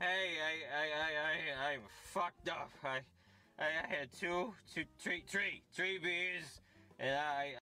Hey, I, I, I, I, I'm fucked up. I, I had two, two, three, three, three beers, and I,